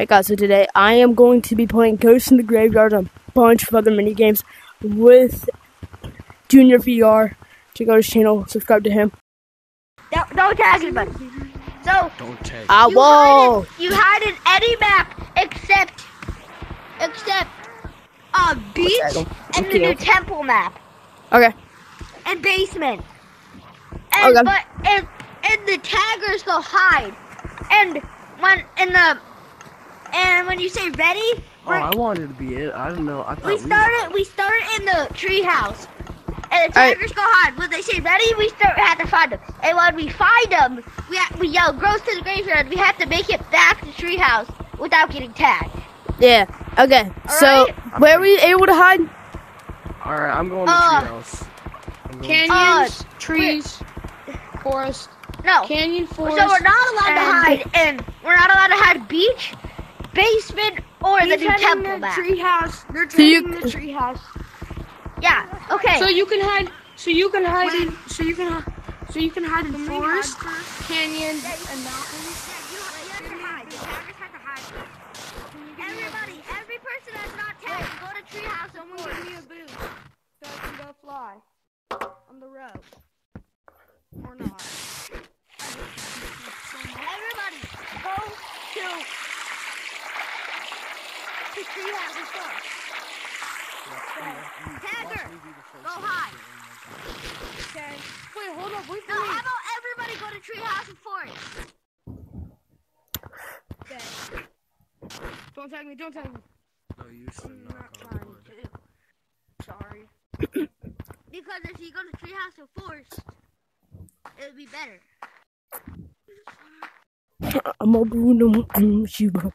Alright guys, so today I am going to be playing Ghost in the Graveyard and a bunch of other mini games with Junior VR. Check out his channel, subscribe to him. Don't, don't tag anybody. So Don't take. I you will. hide, in, you hide in any map except except a beach and the new temple map Okay. and basement. And Okay. but and and the taggers go hide. And when in the and when you say ready, Oh, I wanted to be it. I don't know. I thought we we started we started in the tree house. And the tigers taggers go hide. When they say ready, we start We have to find them. And when we find them, we ha- we yell "Gross to the graveyard." We have to make it back to tree house without getting tagged. Yeah. Okay. So Alright. where were you able to hide? All right, I'm going to Uh, treehouse. I'm going Canyons, Uh, trees, forest, No. canyon, forest. So we're not allowed to hide and We're not allowed to hide beach, basement, or the He's new temple the map. treehouse. They're So you- in the treehouse. Yeah. Okay. So you can hide. So you can hide in. So you can. hi- So you can hide in forest, canyons, and mountains. Everybody, every person that's not tagged, go to treehouse and Someone give me a boost so I can go fly on the road. Or not. Everybody, go to to treehouse and first. Tagger, go hide. Okay. Wait, hold up. Wait No, for me. how about everybody go to treehouse and forest? Okay. Don't tag me. Don't tag me. No, you should I'm not not go trying to. Sorry. Because if you go to treehouse and forest, it would be better. I'm a Bruno um, Shiba.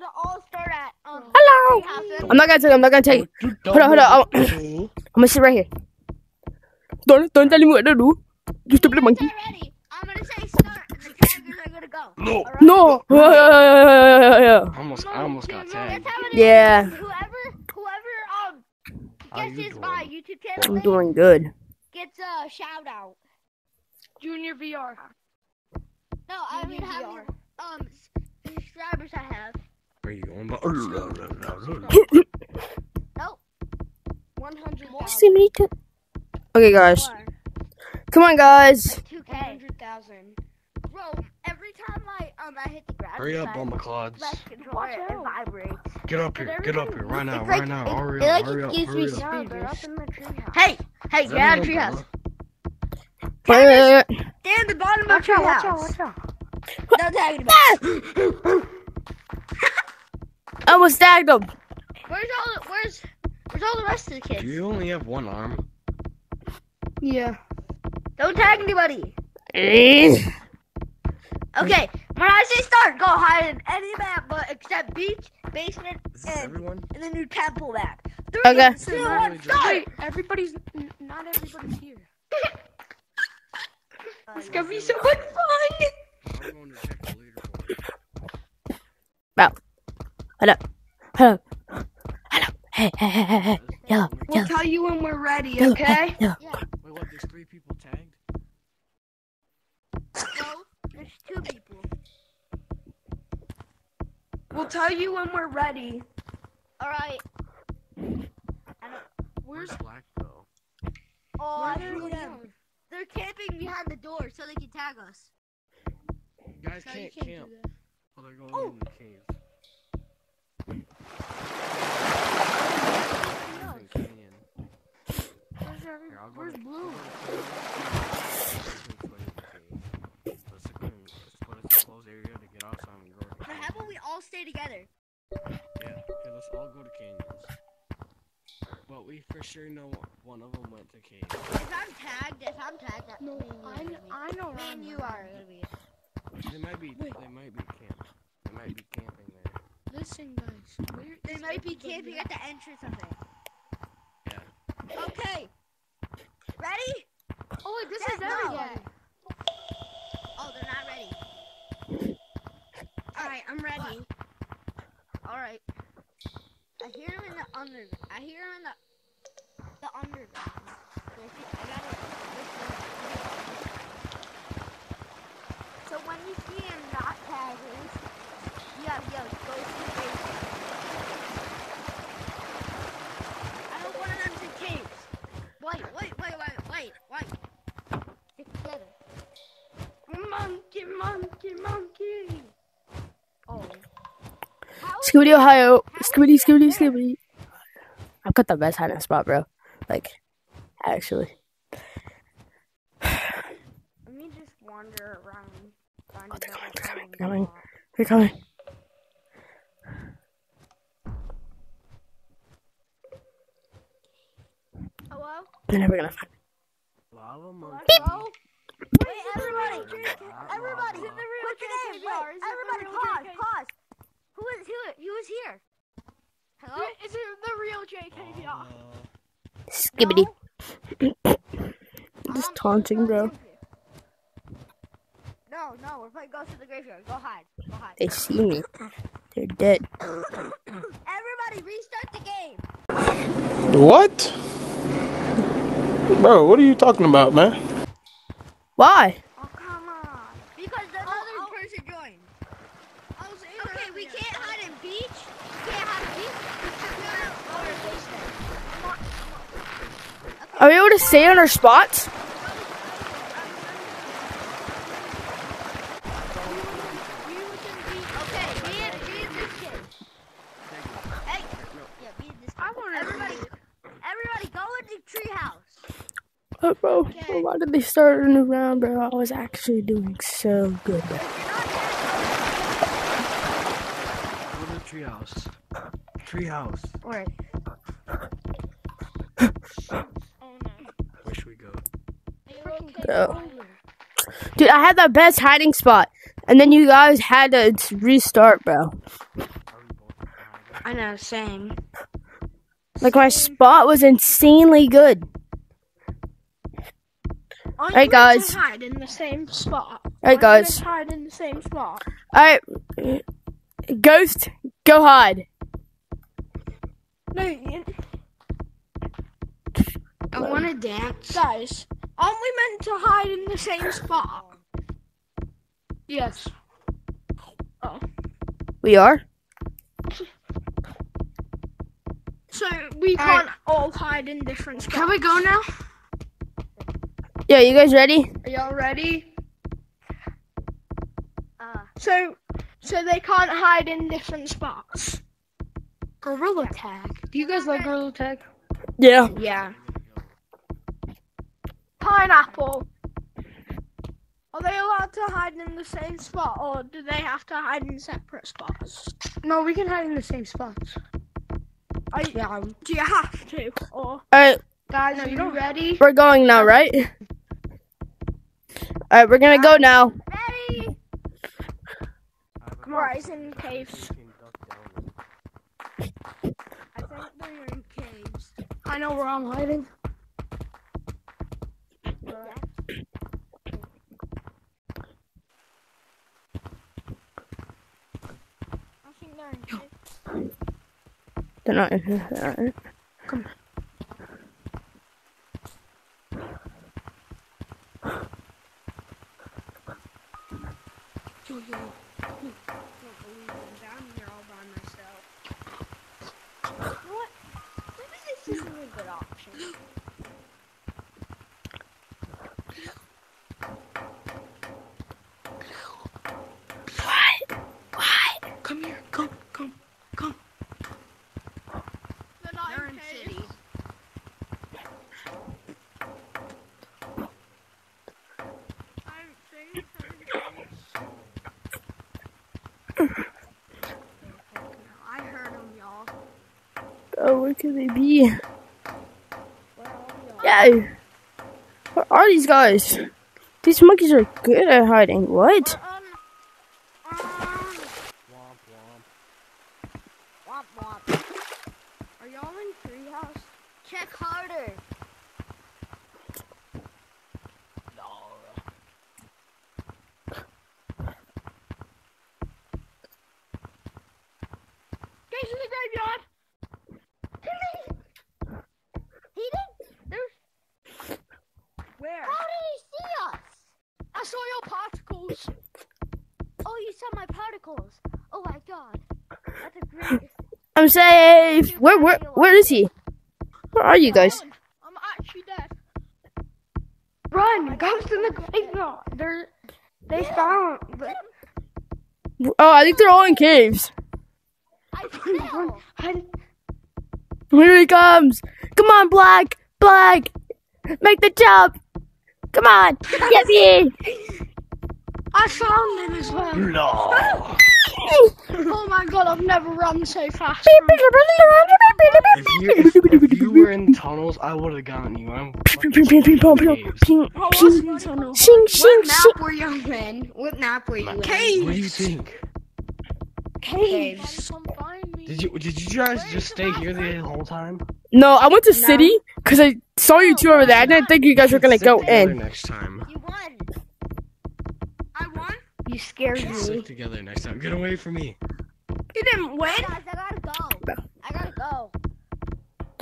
We're all start at um Hello. I'm not gonna tell you. I'm not gonna tell you. You Hold on, hold on. I'm. I'm gonna sit right here. Don't don't tell me what to do. You stupid When monkey. they're ready, I'm gonna say start and the taggers are gonna go. No. Alright? No. I almost, I almost got That's tagged. how it is. Yeah. Whoever whoever um How gets you his doing? my YouTube I'm channel name doing good. gets a shout out. Junior VR. No, I mean how many um s- subscribers I have. Where you going? But- Nope. 100,000. See me too. Okay, guys. Come on, guys. 2K. 100,000. Bro, every time I um I hit the ground, Hurry up, I Bumbleclods. left Watch it vibrates. Get up here. Get up here. Right now. It's Right now. it- Hurry it up. like Hurry up. gives me Hurry up. No, up in the treehouse. Hey, hey, Is get out of that treehouse. Bubba? Stay in the bottom Watch of out, watch out, treehouse. watch out. Don't tag anybody. I almost stacked them. Where's all the, where's where's all the rest of the kids? Do kids? you only have one arm? Yeah. Don't tag anybody. Okay, when I say start, go hide in any map but except beach, basement, and, everyone? and the new temple map. Three, Okay. two, one, start. Wait, everybody's. n- Not everybody's here. It's gonna be so much fun. I'm Hello. Hello. Hello. Hey, hey, hey, hey, hey. Yellow. We'll Yellow. tell you when we're ready, Yellow. okay? Yellow. Wait, what? There's three people tagged? No, there's two people. We'll tell you when we're ready. All right. Where's Black, though? Oh, I Where see them. They're camping behind the door so they can tag us. Guys No, you can't can't camp. that. Oh, they're going Oh. in the cave. In the canyon. Where's, every- Here, I'll go where's to- Blue? Let's go in- let's go to the closed area to get outside and go to But how about we all stay together? Yeah, okay, let's all go to canyons. But we for sure know one of them went to cave. If I'm tagged, if I'm tagged, that No, me I, are kn- gonna be- I know. me and you are gonna be. They might be, they might be camp. They might be camping there. Listen, guys. They might be camping at the entrance of it. Okay. Ready? Oh, this is never yet. Oh, they're not ready. All right, I'm ready. All right. I hear him in the under. I hear him in the the underground. So when you see him not tagging, yeah, yeah, go Scooby Ohio. Scooby Scooby Scooby. I've got the best hiding spot, bro. Like, actually. Let me just wander around. Oh, they're coming, they're coming, they're coming. They're coming. Hello? They're never gonna find. Lava monkey. Hello? Wait, everybody! Everybody! What's your name? Wait, everybody pause, pause. Who is, who, who is here? Hello? Is it the real JKVR? Uh, Skibbity. No? Just Um, taunting, bro. No, no, we're playing Ghost in the Graveyard. Go hide. Go hide. They see me. They're dead. Everybody restart the game. What? Bro, what are you talking about, man? Why? Oh, come on. Because the other person joined. Okay, we can't hide in beach. We can't hide in beach. Or basement. Are we able to stay on our spots? Okay, me and, me and this kid. Hey, yeah, me and this kid. I want Everybody, everybody go into treehouse. Oh, bro, why did they start a new round, bro? I was actually doing so good. Bro. go to the treehouse. Treehouse. Alright. Oh no. Where should we go? Dude, I had the best hiding spot, and then you guys had to restart, bro. Are we both hiding? I know, same. Like my spot was insanely good. You meant guys. Hide in the same spot. Hey, guys. meant to hide in the same spot. All right, Ghost, go hide. No, you... I want to dance. Guys, aren't we meant to hide in the same spot? Yes. Oh. We are. So we can't all hide in different spots. Can we go now? Yeah, you guys ready? Are y'all ready? Uh, So, so they can't hide in different spots. Gorilla tag. Do you guys like gorilla tag? Yeah. Yeah. Pineapple. Are they allowed to hide in the same spot, or do they have to hide in separate spots? No, we can hide in the same spots. I, yeah. Do you have to, or All right, guys? are you not ready? we're going now, right? All right, we're gonna go now. ready? I have a Rise in caves. freaking duck down. I think they're in caves. I know where I'm hiding. They're in caves. They're not in here. They're not in here. down here all by myself. What? Maybe this isn't a good option. What? What? Come here. Come, come, come. They're in city. I heard them, y'all. Oh, where could? Where are? These guys? These monkeys are good at hiding. What? Are y'all in? Check harder. Guys in the graveyard. He did. There's. Where? How did he see us? I saw your particles. Oh, you saw my. Oh my god. That's a great. I'm safe. Where, where, where is he? Where are you guys? Run. I'm actually dead. Run! Ghost in the graveyard. They're they found. Oh, I think they're all in caves. I still. Here he comes. Come on, Black. Black. Make the jump. Come on. Yippee. I found him as well. No. Oh my god, I've never run so fast. If you, if, if you were in tunnels, I would have gotten you. I'm Ping, ping, ping, ping, pong, ping, ping, I ping. wasn't in tunnel. Shing, shing, What shing. map were you in? What map were you in? What do you think? Caves. Come find me. Did you did you guys just stay here the whole time? No, I went to city because I saw you two over there. I didn't think you guys were gonna Sit go together in. next time. You won. I won? You scared Sit together next time. Get away from me. You didn't win? Guys, I gotta go. I gotta go.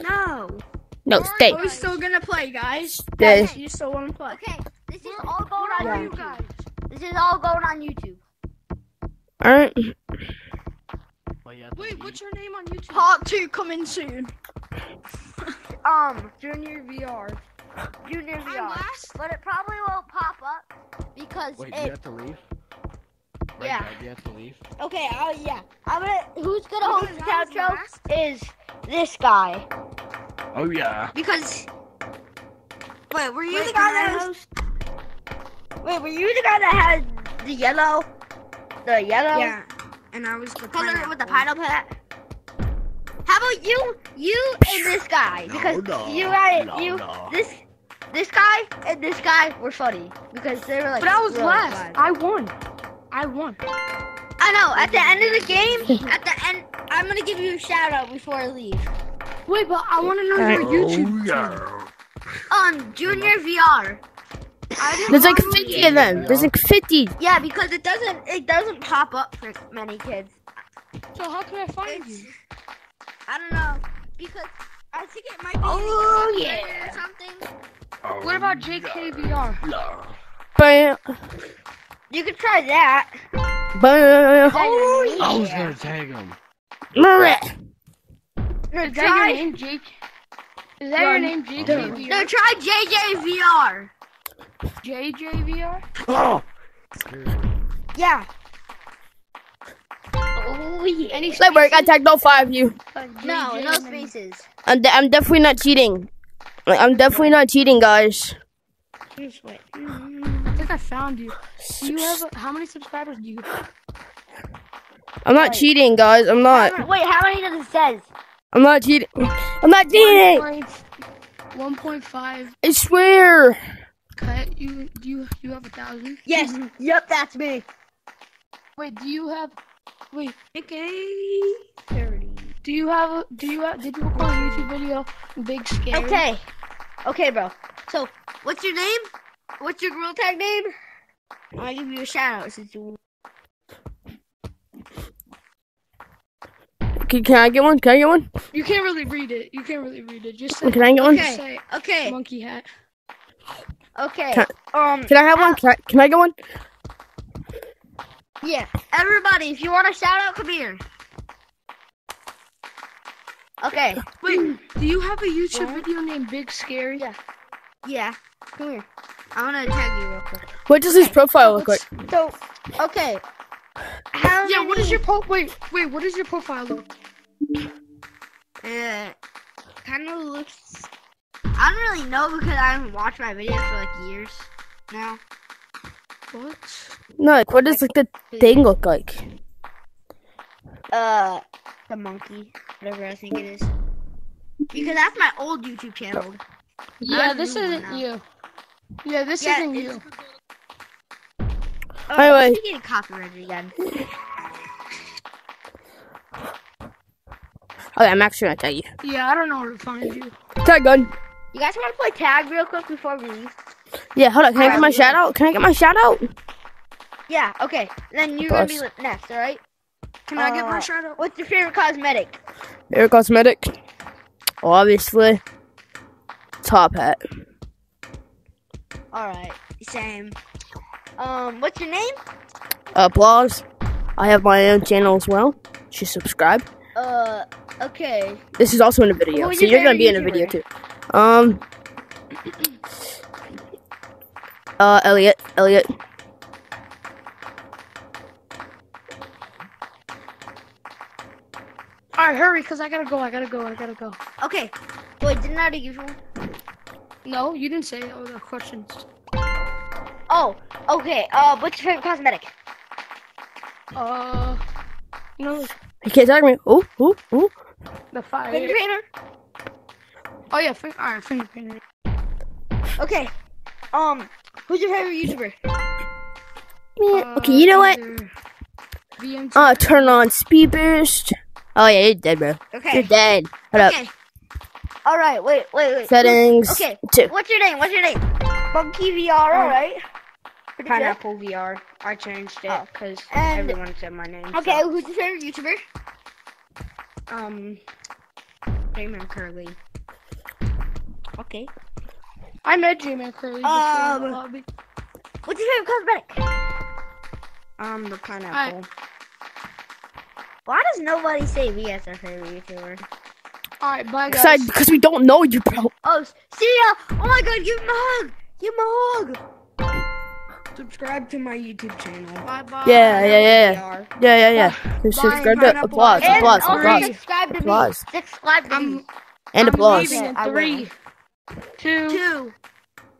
No. No, stay. Are we still gonna play, guys? Stay. Guys, you still wanna play? Okay, this is all going on Where are you YouTube. This is all going on YouTube. All right. Well, you have to Wait, what's your name on YouTube? Part two coming soon. Um, Junior VR. Junior I'm VR. last. But it probably won't pop up because Wait, do you have to leave? Right, Yeah. Dad, you have to leave. Okay, oh yeah. I'm gonna. Who's gonna Who host is the last? outro? Is this guy? Oh yeah. Because. Wait, were you Wait, the guy that was. host? Wait, were you the guy that had the yellow? The yellow Yeah. And I was the color pineapple. with the pineapple hat? How about you? You and this guy because no, you guys, no, you no. this this guy and this guy were funny because they were like. But I was last. fun. I won. I won. I know. At the end of the game, at the end, I'm gonna give you a shout out before I leave. Wait, but I want to know your YouTube channel. Um, Junior VR. I didn't There's like 50 of them. There's like 50. Yeah, because it doesn't it doesn't pop up for many kids. So how can I find you? I don't know because I think it might be Oh, like yeah. or something. What about JKVR? No. Bam, You could try that. But Oh I was gonna tag him. Murray. No, Is that your try name, Jake? Is that your name, JKVR? no try JJVR. JJVR? Oh. Yeah. Oh, yeah. Any That work. I tagged all five of you. No, no spaces. I'm, de- I'm definitely not cheating. I'm definitely not cheating, guys. Here's what. I think I found you. Do you have how many subscribers do you have? I'm not cheating, guys. I'm not. Wait, how many does it says? I'm not cheating. I'm not cheating. 1.5 I swear. cut. You do you you have a thousand? Yes. Yep, that's me. Wait, do you have? Wait, Okay. 30. do you have? A, do you have? Did you record a YouTube video? Big scary. Okay. Okay, bro. So, what's your name? What's your girl tag name? I'll give you a shout out since you. Can, can I get one? Can I get one? You can't really read it. You can't really read it. Just say, Can I get one? just say Okay. monkey hat. Okay. Can- Um. Can I have one? Can I, can I get one? Yeah. Everybody, if you want a shout out, come here. Okay. Wait, do you have a YouTube video named Big Scary? Yeah. Yeah. Come here. I'm gonna tag you real quick. What does his profile look like? So, okay. How Yeah. many? What is your pro? Wait, wait. What is your profile look? Like? Uh, kind of looks. I don't really know because I haven't watched my videos for like years now. What? No, like, what does like the thing look like? Uh, the monkey, whatever I think it is. Because that's my old YouTube channel. Yeah, this isn't now. you. Yeah, this Yeah, isn't it's- you. Oh, Anyway. I'm getting copyrighted again. Okay, I'm actually gonna tag you. Yeah, I don't know where to find you. Tag gun. You guys want to play tag real quick before we leave? Yeah, hold on. Can I get my Alright, shout out? Can I get my shout out? Yeah. Okay. Then you're gonna be next. All right. Can I get my Uh, shout out? What's your favorite cosmetic? Air cosmetic. Obviously. Top hat. All right. Same. Um, what's your name? Opplause. I have my own channel as well. You should subscribe. Uh, okay. This is also in a video, Who's so your you're gonna be in a video too. Um. Uh, Elliot. Elliot. right, hurry, cause I gotta go. I gotta go. I gotta go. Okay. Wait, didn't I already give you one? No, you didn't say it. Oh, the questions. Oh, okay. Uh, what's your favorite cosmetic? Uh, no, You can't talk to me. Oh, oh, oh. the fire. Finger painter. Oh yeah, fin- all right, finger painter. Okay. Um, who's your favorite YouTuber? Man. Okay, you know what? VMT. Uh, turn on speed boost. Oh yeah, you're dead, bro. Okay. You're Okay. dead. Hold up. Okay. All right. Wait. Wait. Wait. Settings. Okay. Two. What's your name? What's your name? Monkey VR. All right. Pineapple VR. I changed it Oh. because And- everyone said my name. Okay. so- Who's your favorite YouTuber? Um, Damon Curly. Okay. I met J-Man Curly. Um, What's your favorite cosmetic? Um, the pineapple. Why does nobody say me as their favorite YouTuber? All right, bye Because I- guys. because we don't know you, bro. Oh, see ya! Oh my God! Give him a hug! Give him a hug! Subscribe to my YouTube channel. Bye bye. Yeah, yeah, yeah, yeah. VR. Yeah, yeah, yeah. Just Bye, subscribe to pineapple. applause, And applause, also applause, subscribe to Opplause. me. Subscribe to um, I'm, me. and I'm applause. leaving in I will. three, two, Two,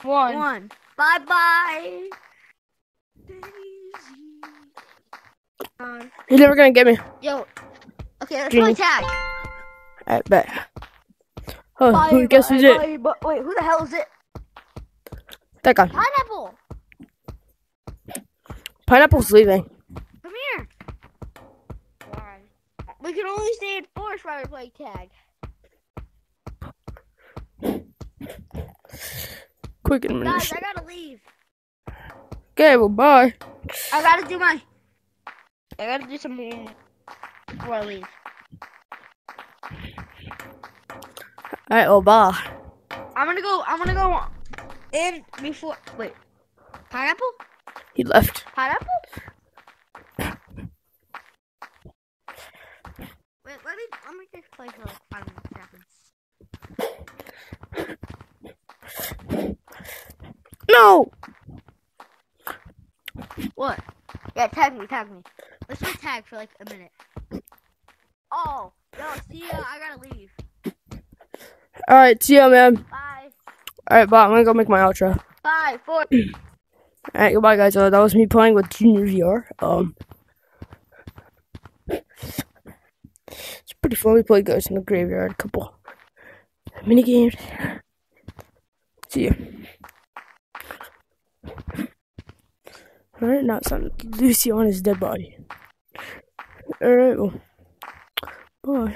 one. one. Bye bye. You're never gonna get me. Yo. Okay, let's Genie. play tag. I bet. Oh, who guess who's it? Bye, bye. Wait, who the hell is it? That guy. Pineapple. Pineapple's leaving. Come here. Why? We can only stay in forest while we play tag. Quick Guys. I gotta leave. Okay, well, bye. I gotta do my. I gotta do something before I leave. Alright, well, bye. I'm gonna go. I'm gonna go in before. Wait. Pineapple? He left. Pineapple? Wait, let me let me just play for like five seconds. No! What? Yeah, tag me, tag me. Let's play tag for like a minute. Oh, yo, see ya. I gotta leave. Alright, see ya, man. Bye. Alright, bye. I'm gonna go make my outro. Bye. Four. Alright, goodbye, guys. Uh, that was me playing with Junior VR. Um, it's pretty fun. We played Ghost in the Graveyard, a couple mini games. See ya. Alright, now it's to Lucy on his dead body. Alright, well, bye.